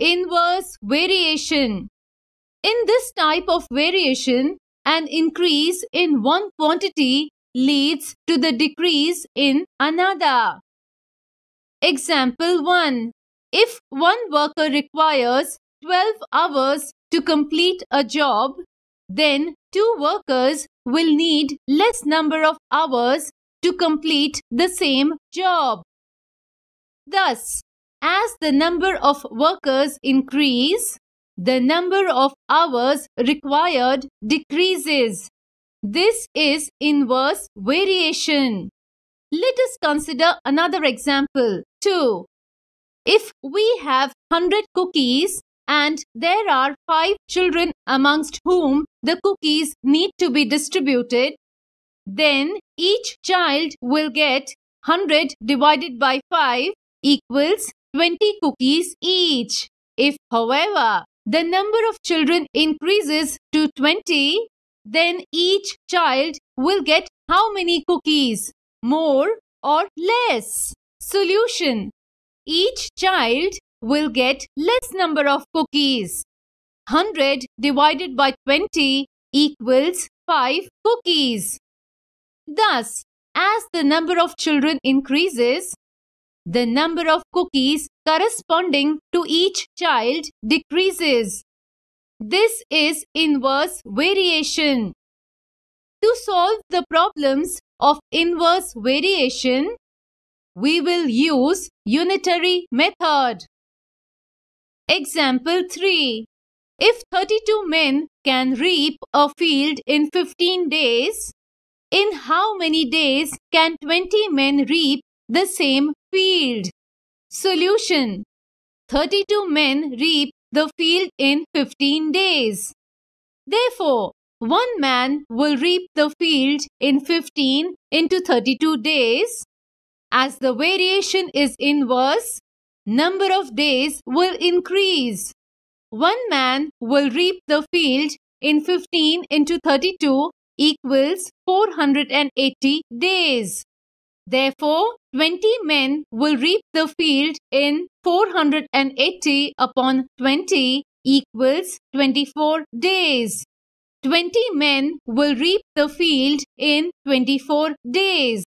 inverse variation. In this type of variation, an increase in one quantity leads to the decrease in another. Example 1. If one worker requires 12 hours to complete a job, then two workers will need less number of hours to complete the same job. Thus, as the number of workers increase, the number of hours required decreases. This is inverse variation. Let us consider another example. 2. If we have 100 cookies and there are 5 children amongst whom the cookies need to be distributed, then each child will get 100 divided by 5 equals 20 cookies each. If, however, the number of children increases to 20, then each child will get how many cookies? More or less? Solution. Each child will get less number of cookies. 100 divided by 20 equals 5 cookies. Thus, as the number of children increases, the number of cookies corresponding to each child decreases. This is inverse variation. To solve the problems of inverse variation, we will use unitary method. Example 3. If 32 men can reap a field in 15 days, in how many days can 20 men reap the same field? Solution 32 men reap the field in 15 days. Therefore, one man will reap the field in 15 into 32 days. As the variation is inverse, number of days will increase. One man will reap the field in 15 into 32 equals 480 days. Therefore, 20 men will reap the field in 480 upon 20 equals 24 days. 20 men will reap the field in 24 days.